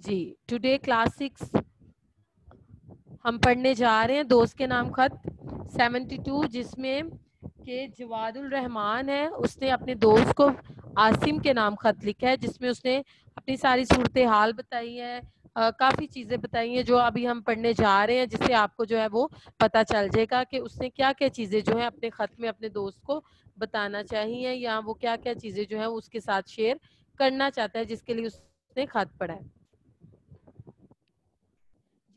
जी today class six हम पढ़ने जा रहे हैं दोस्त के नाम खत 72 जिसमें के जवादुल रहमान है उसने अपने दोस्त को आसिम के नाम खत लिखा है जिसमें उसने अपनी सारी सूरत हाल बताई है आ, काफ़ी चीज़ें बताई हैं जो अभी हम पढ़ने जा रहे हैं जिससे आपको जो है वो पता चल जाएगा कि उसने क्या क्या चीज़ें जो है अपने ख़त में अपने दोस्त को बताना चाहिए या वो क्या क्या चीज़ें जो है उसके साथ शेयर करना चाहता है जिसके लिए उसने खत पढ़ा है।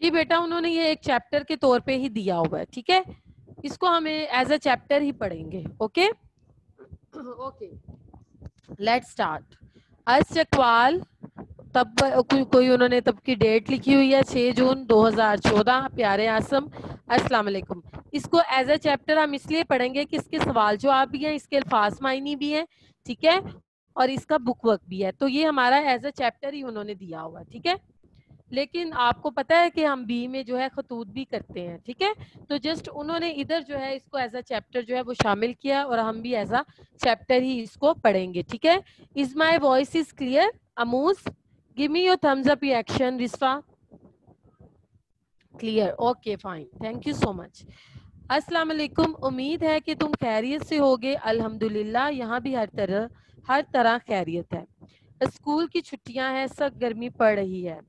जी बेटा उन्होंने ये एक चैप्टर के तौर पे ही दिया हुआ है ठीक है? इसको हमें एज अ चैप्टर ही पढ़ेंगे okay okay let start as Chakwal तब कोई कोई उन्होंने तब की डेट लिखी हुई है 6 जून 2014 प्यारे आसम अस्सलाम वालेकुम। इसको एज अ चैप्टर हम इसलिए पढ़ेंगे कि इसके सवाल जवाब भी हैं इसके अल्फाज मायनी भी हैं ठीक है? और इसका बुक वर्क भी है। तो ये हमारा एज अ चैप्टर ही उन्होंने दिया हुआ ठीक है? लेकिन आपको पता है कि हम बी में जो है खतूत भी करते हैं, ठीक है? तो जस्ट उन्होंने इधर जो है इसको एज अ चैप्टर जो है वो शामिल किया और हम भी एज अ चैप्टर ही इसको पढ़ेंगे, ठीक है? Is my voice is clear अमूज give me your thumbs up action रिस्वा clear okay fine thank you so much अस्सलाम वालेकुम उम्मीद है कि तुम खैरियत से होगे। अल्हम्दुलिल्लाह, यहाँ भी हर तरह हर तरह खैरियत है। स्कूल की छुट्टियाँ हैं, सख्त गर्मी पड़ रही है।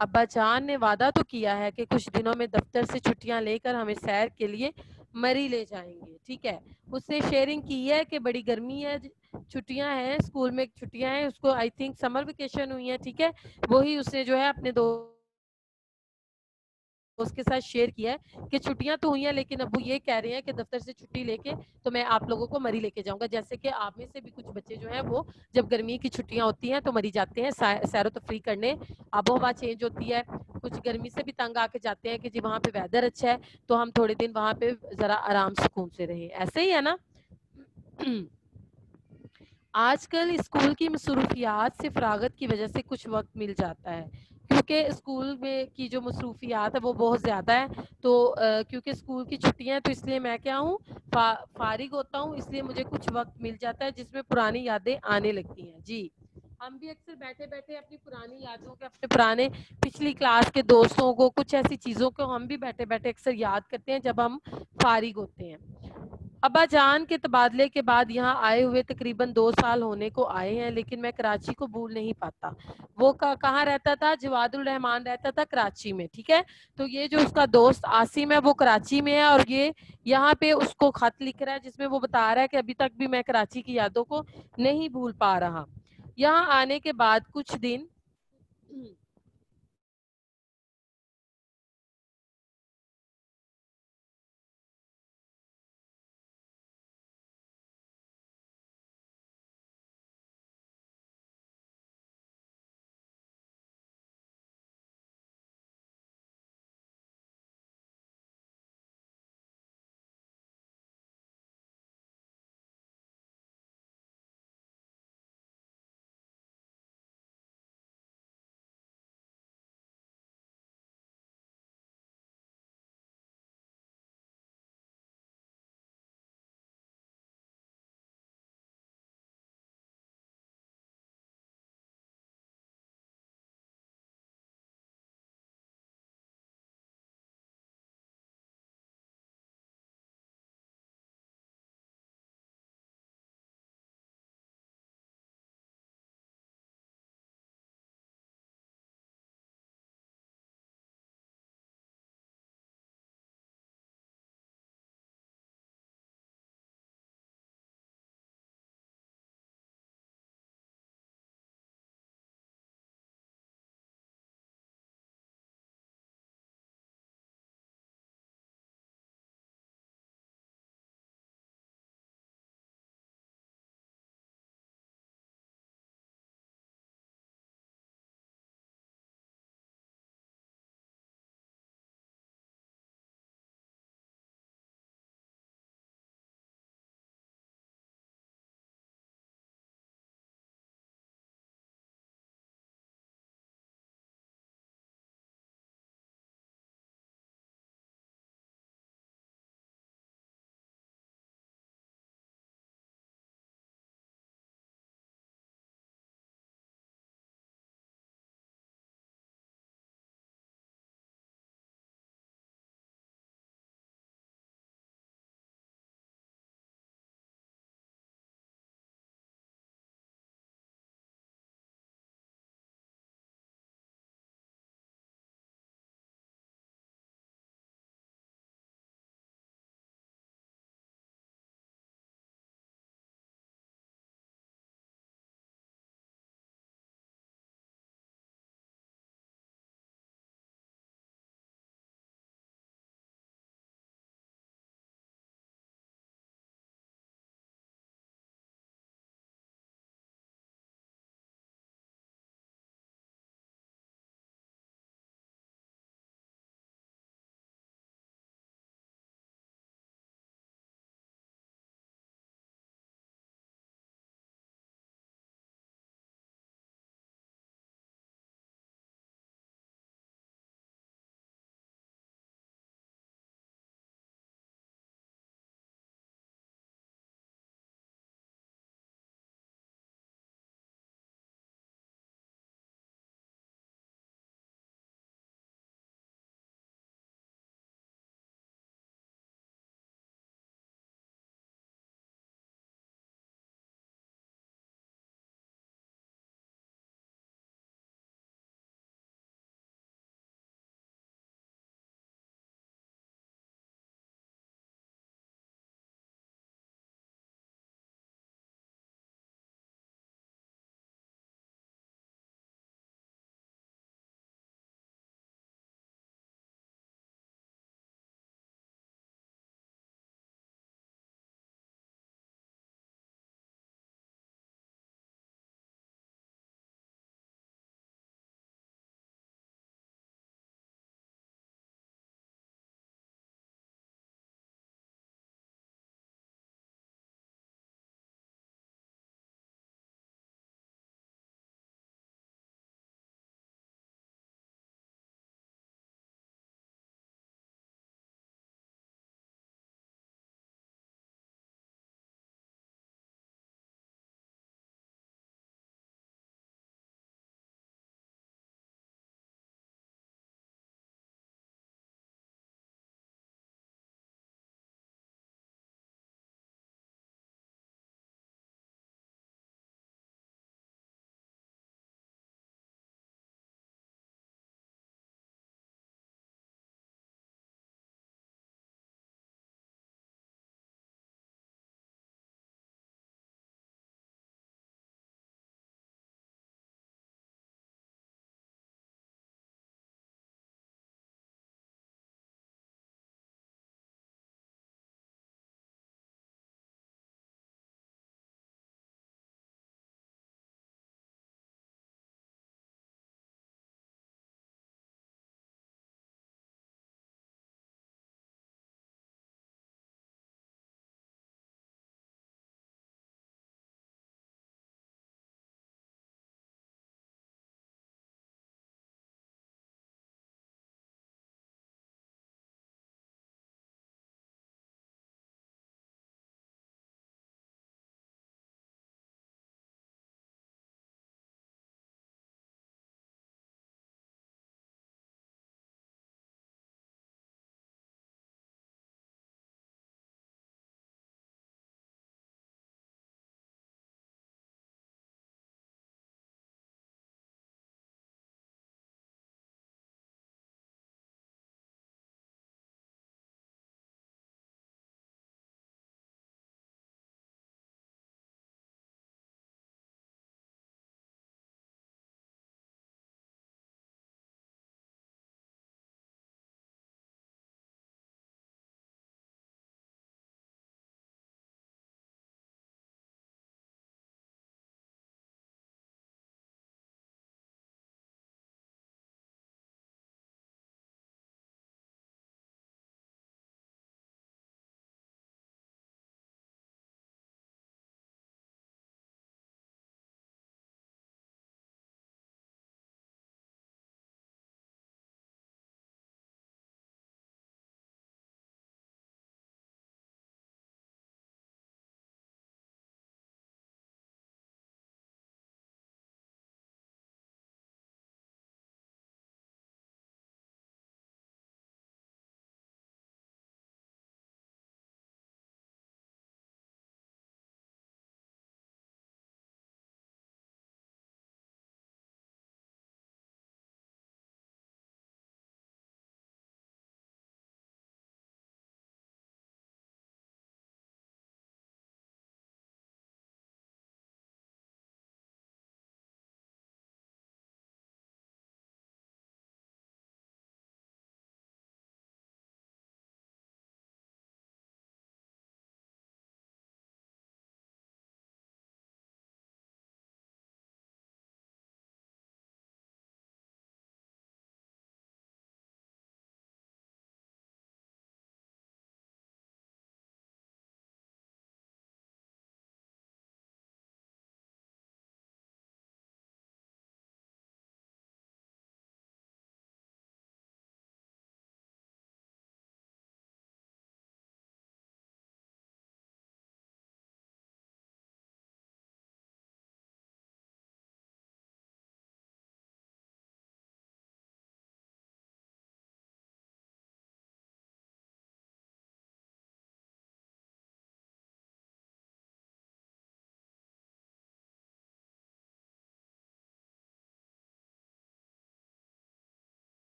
अब्बा जान ने वादा तो किया है कि कुछ दिनों में दफ्तर से छुट्टियाँ लेकर हमें सैर के लिए मरी ले जाएँगे, ठीक है? उससे शेयरिंग की है कि बड़ी गर्मी है छुट्टियाँ हैं स्कूल में छुट्टियाँ हैं, उसको आई थिंक समर वेकेशन हुई है, ठीक है? वही उसने जो है अपने दो उसके साथ शेयर किया है कि छुट्टियाँ तो हुई हैं, लेकिन अब वो ये कह रहे हैं कि दफ्तर से छुट्टी लेके तो मैं आप लोगों को मरी लेके जाऊँगा। जैसे कि आप में से भी कुछ बच्चे जो हैं, वो जब गर्मी की छुट्टियाँ होती हैं तो मरी जाते हैं सैरो तफरी करने। आबो हवा चेंज होती है, कुछ गर्मी से भी तंग आके जाते हैं कि जी वहाँ पे वेदर अच्छा है तो हम थोड़े दिन वहाँ पे ज़रा आराम सुकून से रहे। ऐसे ही है ना? आजकल स्कूल की मसरूफियात से फरागत की वजह से कुछ वक्त मिल जाता है। क्योंकि स्कूल में की जो मसरूफियात है वो बहुत ज़्यादा है तो क्योंकि स्कूल की छुट्टियाँ हैं तो इसलिए मैं क्या हूँ फा, फारिग होता हूँ इसलिए मुझे कुछ वक्त मिल जाता है जिसमें पुरानी यादें आने लगती हैं। जी। हम भी अक्सर बैठे बैठे अपनी पुरानी यादों के अपने पुराने पिछली क्लास के दोस्तों को कुछ ऐसी चीज़ों को हम भी बैठे बैठे अक्सर याद करते हैं जब हम फारिग होते हैं। अब्बा जान के तबादले के बाद यहाँ आए हुए तकरीबन दो साल होने को आए हैं, लेकिन मैं कराची को भूल नहीं पाता। वो कहाँ रहता था? जवादुल रहमान रहता था कराची में, ठीक है? तो ये जो उसका दोस्त आसिम है, वो कराची में है और ये यहाँ पे उसको खत लिख रहा है, जिसमें वो बता रहा है कि अभी तक भी मैं कराची की यादों को नहीं भूल पा रहा। यहाँ आने के बाद कुछ दिन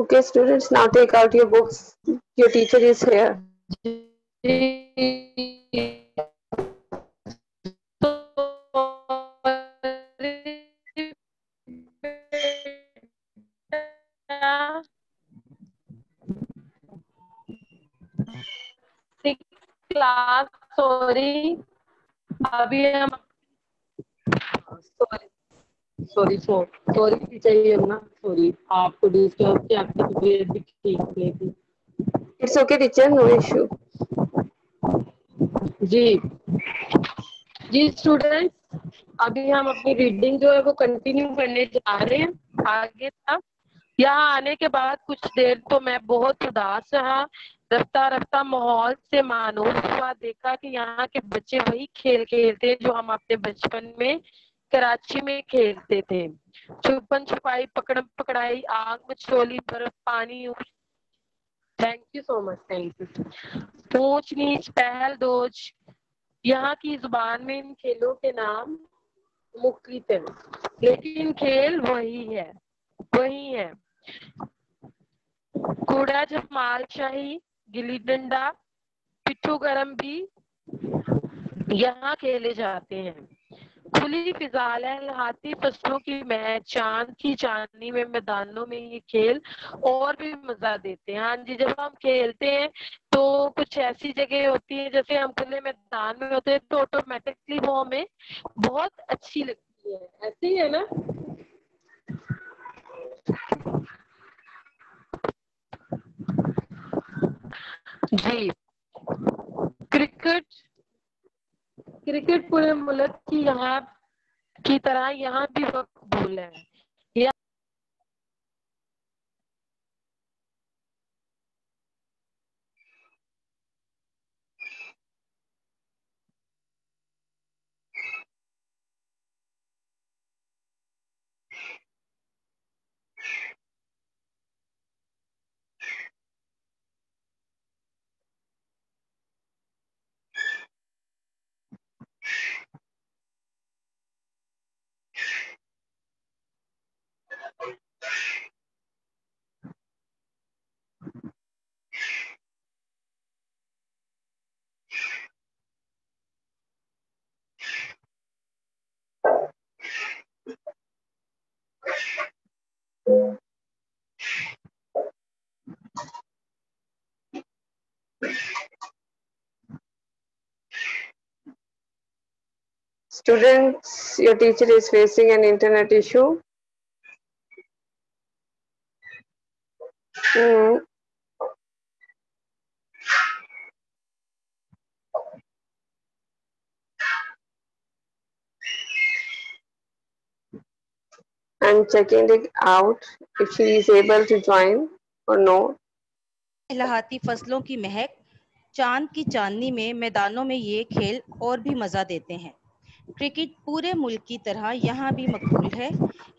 Okay, students, now take out your books. Your teacher is here. Class sorry अभी हम Sorry sorry चाहिए ना सॉरी आपको डिस्टर्ब किया आपकी तबीयत भी ठीक नहीं थी It's okay, teacher, no issue. जी जी स्टूडेंट्स अभी हम अपनी रीडिंग जो है वो कंटिन्यू करने जा रहे हैं। आगे तक। यहाँ आने के बाद कुछ देर तो मैं बहुत उदास रहा। रफ्ता रफ्ता माहौल से मानूस हुआ। देखा कि यहाँ के बच्चे वही खेल खेलते हैं जो हम अपने बचपन में कराची में खेलते थे। छुपन छुपाई पकड़म पकड़ाई, आग मचोली बर्फ़, पानी thank you so much thank you ऊंच नीच, पहल दोज। यहाँ की ज़ुबान में इन खेलों के नाम मुख्तलिफ़ है, लेकिन खेल वही है वही है। कूड़ा, जमाल शाही, गिली डंडा, पिट्ठू गरम भी यहाँ खेले जाते हैं। खुली फिजाल हाथी फ़सलों की मैच चाँद की चांदनी में मैदानों में ये खेल और भी मज़ा देते हैं। हाँ जी, जब हम खेलते हैं तो कुछ ऐसी जगह होती है, जैसे हम खुले मैदान में होते हैं तो ऑटोमेटिकली वो हमें बहुत अच्छी लगती है। ऐसे है ना? जी। क्रिकेट क्रिकेट पूरे मुल्क की यहाँ की तरह यहाँ भी मकबूल है। Students, your teacher is facing an internet issue. I'm checking it out if she is able to join or no. लहाती फ़सलों की महक, चाँद की चांदनी में मैदानों में ये खेल और भी मज़ा देते हैं। क्रिकेट पूरे मुल्क की तरह यहाँ भी मकबूल है।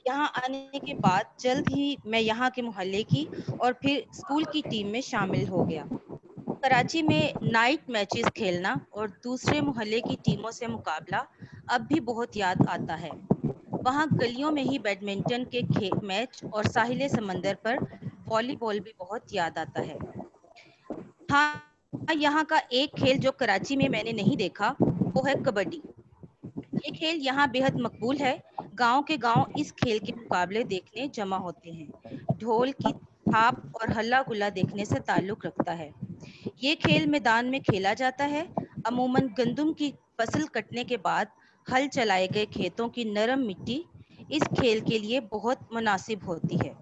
यहाँ आने के बाद जल्द ही मैं यहाँ के मोहल्ले की और फिर स्कूल की टीम में शामिल हो गया। कराची में नाइट मैचेस खेलना और दूसरे मोहल्ले की टीमों से मुकाबला अब भी बहुत याद आता है। वहाँ गलियों में ही बैडमिंटन के मैच और साहिल समंदर पर वॉलीबॉल भी बहुत याद आता है। हाँ यहाँ का एक खेल जो कराची में मैंने नहीं देखा, वो है कबड्डी। ये खेल यहाँ बेहद मकबूल है। गाँव के गाँव इस खेल के मुकाबले देखने जमा होते हैं। ढोल की थाप और हल्ला गुल्ला देखने से ताल्लुक रखता है। ये खेल मैदान में खेला जाता है। अमूमन गंदुम की फ़सल कटने के बाद हल चलाए गए खेतों की नरम मिट्टी इस खेल के लिए बहुत मुनासिब होती है।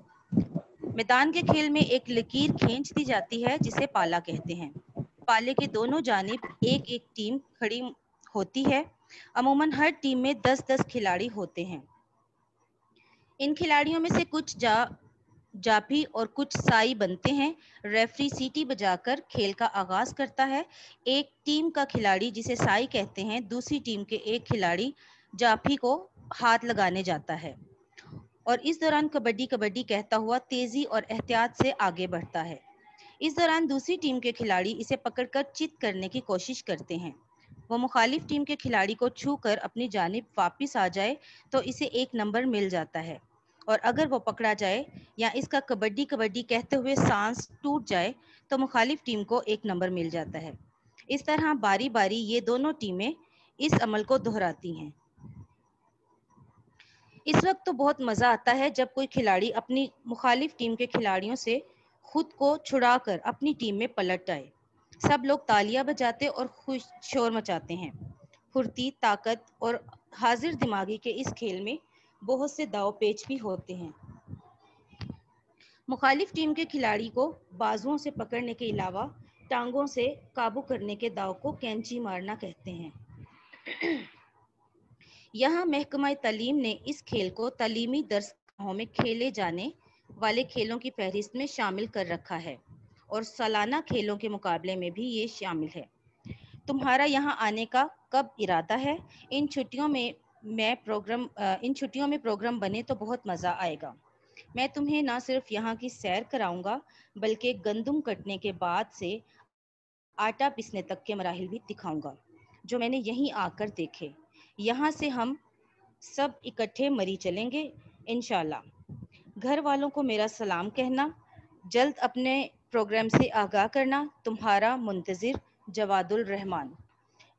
मैदान के खेल में एक लकीर खींच दी जाती है, जिसे पाला कहते हैं। पाले के दोनों जानब एक एक टीम खड़ी होती है। अमूमन हर टीम में दस दस खिलाड़ी होते हैं। इन खिलाड़ियों में से कुछ जा जाफी और कुछ साई बनते हैं। रेफरी सीटी बजाकर खेल का आगाज़ करता है। एक टीम का खिलाड़ी, जिसे साई कहते हैं, दूसरी टीम के एक खिलाड़ी जाफी को हाथ लगाने जाता है और इस दौरान कबड्डी कबड्डी कहता हुआ तेज़ी और एहतियात से आगे बढ़ता है। इस दौरान दूसरी टीम के खिलाड़ी इसे पकड़कर चित करने की कोशिश करते हैं। वो मुखालिफ टीम के खिलाड़ी को छू कर अपनी जानब वापिस आ जाए तो इसे एक नंबर मिल जाता है। और अगर वो पकड़ा जाए या इसका कबड्डी कबड्डी कहते हुए सांस टूट जाए तो मुखालिफ टीम को एक नंबर मिल जाता है। इस तरह बारी बारी ये दोनों टीमें इस अमल को दोहराती हैं। इस वक्त तो बहुत मज़ा आता है जब कोई खिलाड़ी अपनी मुखालिफ टीम के खिलाड़ियों से खुद को छुड़ाकर अपनी टीम में पलट आए सब लोग तालियाँ बजाते और खुश शोर मचाते हैं। फुर्ती, ताकत और हाजिर दिमागी के इस खेल में बहुत से दाव पेच भी होते हैं। मुखालिफ टीम के खिलाड़ी को बाजुओं से पकड़ने के अलावा टांगों से काबू करने के दाव को कैंची मारना कहते हैं। यहाँ महकमा तलीम ने इस खेल को तलीमी दरसगाहों में खेले जाने वाले खेलों की फहरिस्त में शामिल कर रखा है और सालाना खेलों के मुकाबले में भी ये शामिल है। तुम्हारा यहाँ आने का कब इरादा है? इन छुट्टियों में मैं प्रोग्राम इन छुट्टियों में प्रोग्राम बने तो बहुत मज़ा आएगा। मैं तुम्हें ना सिर्फ़ यहाँ की सैर कराऊँगा, बल्कि गंदम कटने के बाद से आटा पिसने तक के मराहल भी दिखाऊँगा, जो मैंने यहीं आकर देखे। यहाँ से हम सब इकट्ठे मरी चलेंगे इन घर वालों को मेरा सलाम कहना, जल्द अपने प्रोग्राम से आगाह करना, तुम्हारा मुंतज़िर जवादुल रहमान।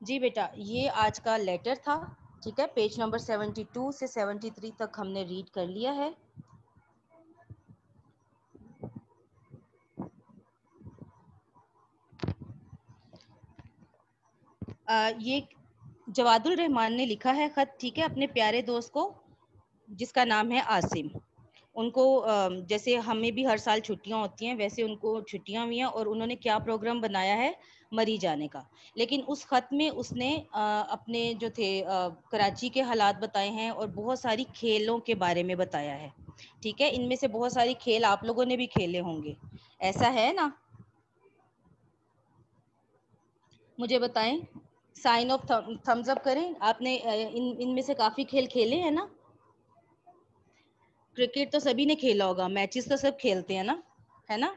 जी बेटा, ये आज का लेटर था। ठीक है पेज नंबर 72 से 73 तक हमने रीड कर लिया है। आ, ये जवादुल रहमान ने लिखा है खत ठीक है अपने प्यारे दोस्त को जिसका नाम है आसिम। उनको जैसे हमें भी हर साल छुट्टियाँ होती हैं वैसे उनको छुट्टियाँ हुई हैं और उन्होंने क्या प्रोग्राम बनाया है? मरी जाने का। लेकिन उस खत में उसने अपने जो थे कराची के हालात बताए हैं और बहुत सारी खेलों के बारे में बताया है। ठीक है? इनमें से बहुत सारी खेल आप लोगों ने भी खेले होंगे। ऐसा है ना? मुझे बताएँ। साइन ऑफ़ थम्स अप करें। आपने इन, इनमें से काफ़ी खेल खेले हैं ना? क्रिकेट तो सभी ने खेला होगा। मैचेस तो सब खेलते हैं ना? है ना?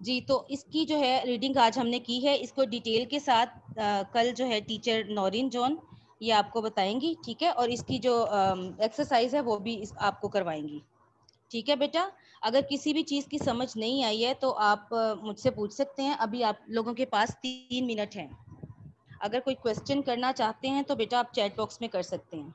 जी तो इसकी जो है रीडिंग आज हमने की है इसको डिटेल के साथ आ, कल जो है टीचर नौरिन जॉन ये आपको बताएँगी ठीक है? और इसकी जो एक्सरसाइज है वो भी इस, आपको करवाएँगी। ठीक है बेटा? अगर किसी भी चीज़ की समझ नहीं आई है तो आप मुझसे पूछ सकते हैं। अभी आप लोगों के पास तीन मिनट हैं। अगर कोई क्वेश्चन करना चाहते हैं तो बेटा आप चैट बॉक्स में कर सकते हैं।